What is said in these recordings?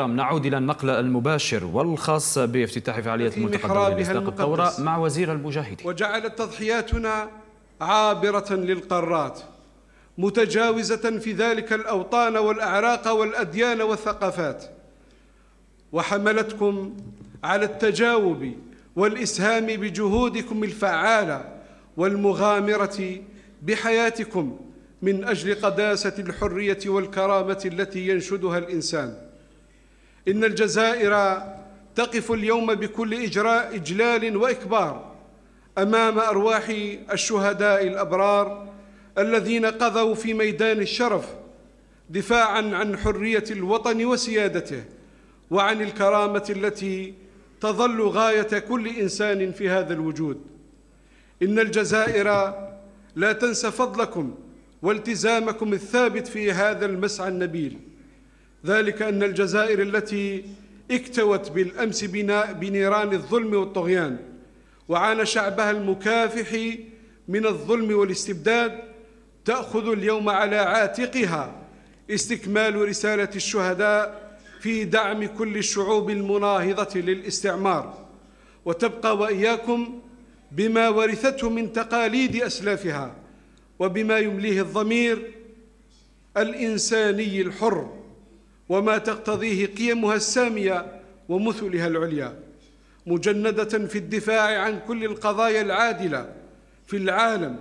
نعود إلى النقل المباشر والخاص بافتتاح فعالية الملتقى لإصداق الثورة مع وزير المجاهدين. وجعلت تضحياتنا عابرة للقارات متجاوزة في ذلك الأوطان والأعراق والأديان والثقافات. وحملتكم على التجاوب والإسهام بجهودكم الفعالة والمغامرة بحياتكم من أجل قداسة الحرية والكرامة التي ينشدها الإنسان. إن الجزائر تقف اليوم بكل إجراء إجلال وإكبار أمام أرواح الشهداء الأبرار الذين قضوا في ميدان الشرف دفاعا عن حرية الوطن وسيادته وعن الكرامة التي تظل غاية كل إنسان في هذا الوجود. إن الجزائر لا تنسى فضلكم والتزامكم الثابت في هذا المسعى النبيل. ذلك أن الجزائر التي اكتوت بالأمس بنيران الظلم والطغيان وعانى شعبها المكافح من الظلم والاستبداد تأخذ اليوم على عاتقها استكمال رسالة الشهداء في دعم كل الشعوب المناهضة للاستعمار. وتبقى وإياكم بما ورثته من تقاليد أسلافها وبما يمليه الضمير الإنساني الحر. وما تقتضيه قيمها السامية ومثلها العليا مجندة في الدفاع عن كل القضايا العادلة في العالم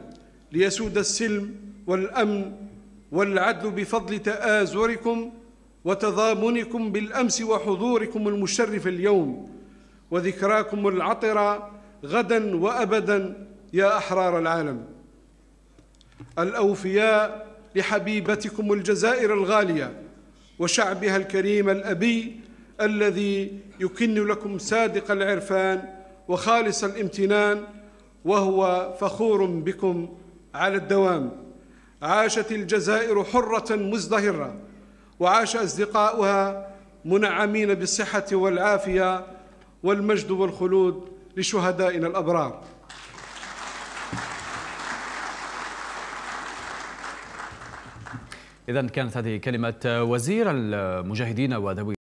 ليسود السلم والأمن والعدل بفضل تآزركم وتضامنكم بالأمس وحضوركم المشرف اليوم وذكراكم العطره غدا وابدا يا أحرار العالم. الأوفياء لحبيبتكم الجزائر الغالية وشعبها الكريم الأبي الذي يكن لكم صادق العرفان وخالص الامتنان وهو فخور بكم على الدوام. عاشت الجزائر حرة مزدهرة وعاش أصدقاؤها منعمين بالصحة والعافية والمجد والخلود لشهدائنا الأبرار. إذا كانت هذه كلمة وزير المجاهدين وذوي